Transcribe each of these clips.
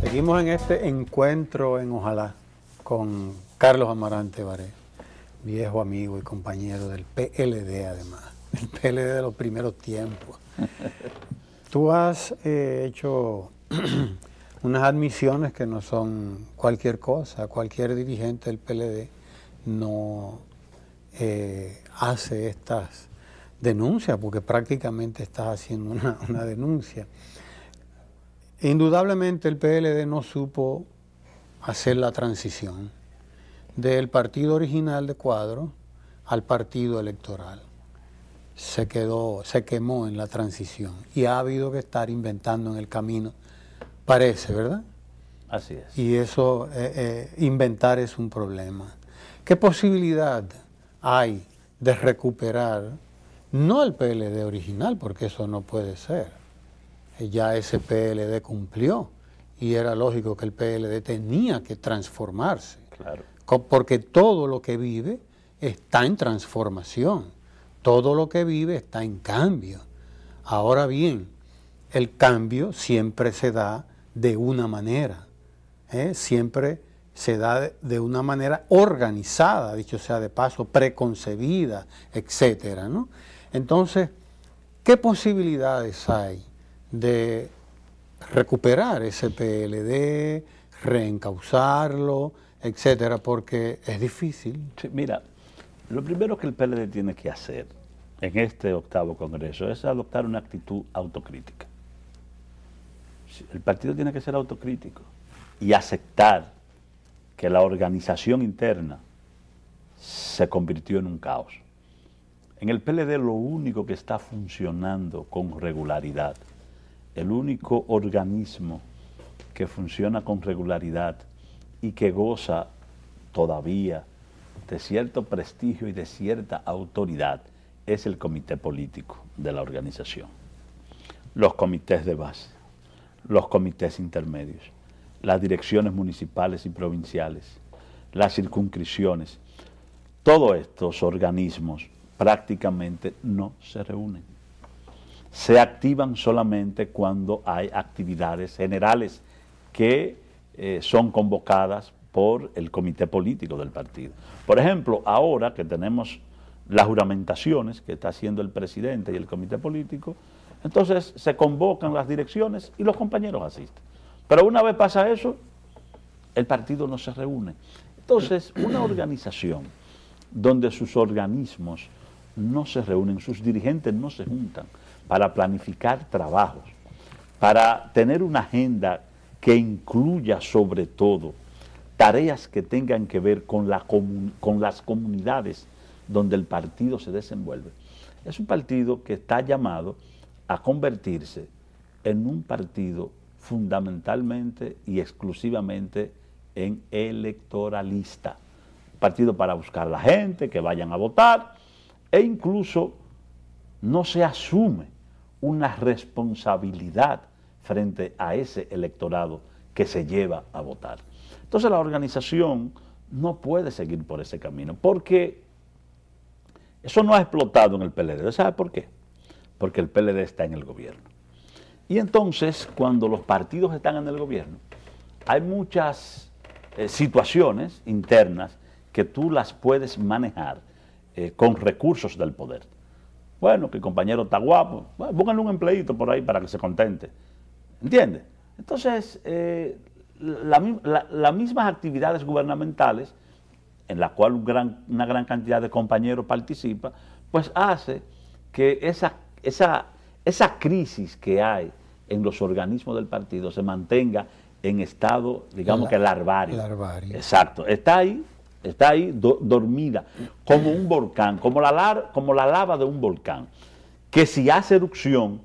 Seguimos en este encuentro en Ojalá con Carlos Amarante Baré, viejo amigo y compañero del PLD además, el PLD de los primeros tiempos. Tú has eh, hecho unas admisiones que no son cualquier cosa, cualquier dirigente del PLD no eh, hace estas denuncias, porque prácticamente estás haciendo una, una denuncia. Indudablemente el PLD no supo hacer la transición del partido original de cuadro al partido electoral. Se quedó, se quemó en la transición y ha habido que estar inventando en el camino, parece, ¿verdad? Así es. Y eso, eh, eh, inventar es un problema. ¿Qué posibilidad hay de recuperar, no el PLD original, porque eso no puede ser, ya ese PLD cumplió y era lógico que el PLD tenía que transformarse. Claro. Porque todo lo que vive está en transformación, todo lo que vive está en cambio. Ahora bien, el cambio siempre se da de una manera, ¿eh? siempre se da de una manera organizada, dicho sea de paso, preconcebida, etcétera, ¿no? Entonces, ¿qué posibilidades hay de recuperar ese PLD, reencauzarlo, etcétera, porque es difícil. mira, lo primero que el PLD tiene que hacer en este octavo congreso es adoptar una actitud autocrítica. El partido tiene que ser autocrítico y aceptar que la organización interna se convirtió en un caos. En el PLD lo único que está funcionando con regularidad el único organismo que funciona con regularidad y que goza todavía de cierto prestigio y de cierta autoridad es el comité político de la organización. Los comités de base, los comités intermedios, las direcciones municipales y provinciales, las circunscripciones, todos estos organismos prácticamente no se reúnen se activan solamente cuando hay actividades generales que eh, son convocadas por el comité político del partido. Por ejemplo, ahora que tenemos las juramentaciones que está haciendo el presidente y el comité político, entonces se convocan las direcciones y los compañeros asisten. Pero una vez pasa eso, el partido no se reúne. Entonces, una organización donde sus organismos no se reúnen, sus dirigentes no se juntan, para planificar trabajos, para tener una agenda que incluya sobre todo tareas que tengan que ver con, la con las comunidades donde el partido se desenvuelve. Es un partido que está llamado a convertirse en un partido fundamentalmente y exclusivamente en electoralista. partido para buscar a la gente, que vayan a votar, e incluso no se asume una responsabilidad frente a ese electorado que se lleva a votar. Entonces la organización no puede seguir por ese camino, porque eso no ha explotado en el PLD. ¿Sabe por qué? Porque el PLD está en el gobierno. Y entonces, cuando los partidos están en el gobierno, hay muchas eh, situaciones internas que tú las puedes manejar eh, con recursos del poder. Bueno, que el compañero está guapo. Bueno, pónganle un empleito por ahí para que se contente. ¿Entiendes? Entonces, eh, las mismas actividades gubernamentales, en las cuales una gran cantidad de compañeros participa, pues hace que esa, esa, esa crisis que hay en los organismos del partido se mantenga en estado, digamos que larvario. Larvario. Exacto. Está ahí, está ahí dormida, como un volcán, como la, como la lava de un volcán, que si hace erupción,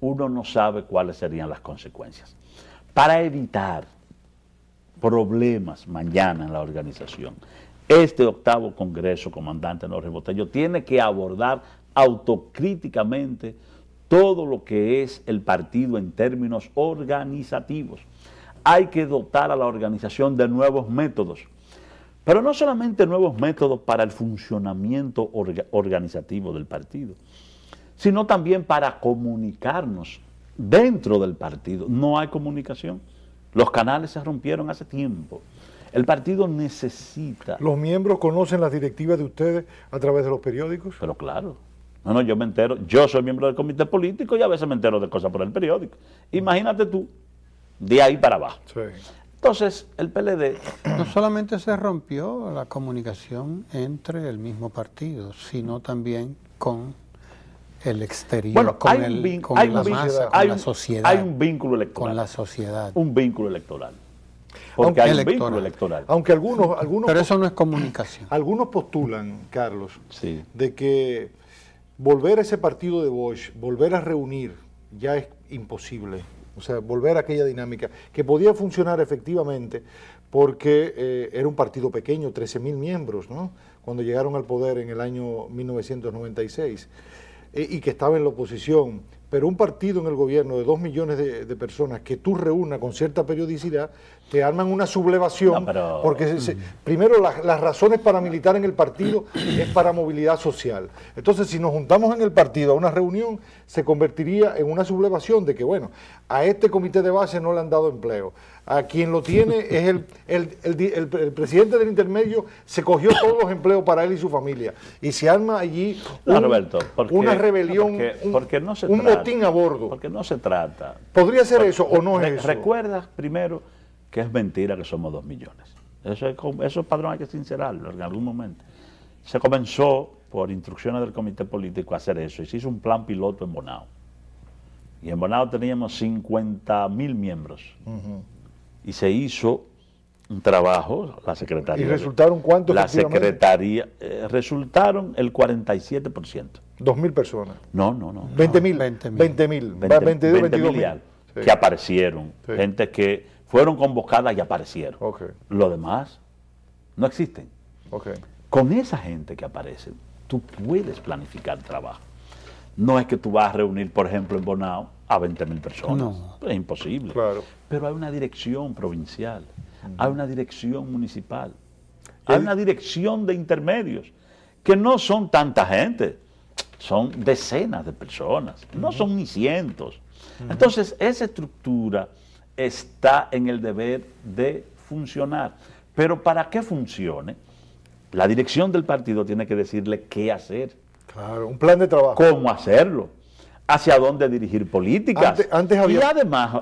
uno no sabe cuáles serían las consecuencias. Para evitar problemas mañana en la organización, este octavo Congreso, comandante Norris Botello, tiene que abordar autocríticamente todo lo que es el partido en términos organizativos. Hay que dotar a la organización de nuevos métodos pero no solamente nuevos métodos para el funcionamiento organizativo del partido, sino también para comunicarnos dentro del partido. No hay comunicación. Los canales se rompieron hace tiempo. El partido necesita... ¿Los miembros conocen las directivas de ustedes a través de los periódicos? Pero claro. No, no, yo me entero. Yo soy miembro del comité político y a veces me entero de cosas por el periódico. Imagínate tú, de ahí para abajo. Sí. Entonces, el PLD... No solamente se rompió la comunicación entre el mismo partido, sino también con el exterior, Bueno, con, hay un el- con hay la un masa, con hay la un- sociedad. hay un vínculo electoral. Con la sociedad. Un vínculo electoral. Porque Aunque hay un vínculo electoral. Aunque algunos, algunos, Pero eso no es comunicación. algunos postulan, Carlos, Sí. de que volver a ese partido de Bosch, volver a reunir, ya es imposible. O sea, volver a aquella dinámica, que podía funcionar efectivamente porque eh, era un partido pequeño, 13 mil miembros, ¿no? Cuando llegaron al poder en el año 1996, eh, y que estaba en la oposición. Pero un partido en el gobierno de dos millones de, de personas que tú reúnas con cierta periodicidad, te arman una sublevación, No, pero- porque se- primero la- las razones para militar en el partido es para movilidad social. Entonces, si nos juntamos en el partido a una reunión, se convertiría en una sublevación de que, bueno, a este comité de base no le han dado empleo. A quien lo tiene es el, el, el presidente del intermedio, se cogió todos los empleos para él y su familia. Y se arma allí No, un- Roberto, porque- una rebelión, porque, no se un trata- motín a bordo. Porque no se trata. ¿Podría ser eso o no es eso? Recuerda primero que es mentira que somos dos millones. Eso es, eso es padrón hay que sincerarlo en algún momento. Se comenzó por instrucciones del comité político a hacer eso y se hizo un plan piloto en Bonao. Y en Bonao teníamos 50 mil miembros. Y se hizo un trabajo, la secretaría. ¿Y resultaron cuántos, La secretaría, eh, resultaron el 47%. Dos mil personas. No, no, no. 20 mil. 20 mil. 20 mil. 20, 22, 20 22 mil que aparecieron, Sí. gente que fueron convocadas y aparecieron. Lo demás no existen. Con esa gente que aparece, tú puedes planificar trabajo. No es que tú vas a reunir, por ejemplo, en Bonao a 20 mil personas. No. Es imposible. Claro. Pero hay una dirección provincial, hay una dirección municipal, hay una dirección de intermedios, que no son tanta gente, son decenas de personas, no son ni cientos. Entonces, esa estructura está en el deber de funcionar. Pero para que funcione, la dirección del partido tiene que decirle qué hacer, Claro. Un plan de trabajo. cómo hacerlo, hacia dónde dirigir políticas. Antes- antes había- Y además,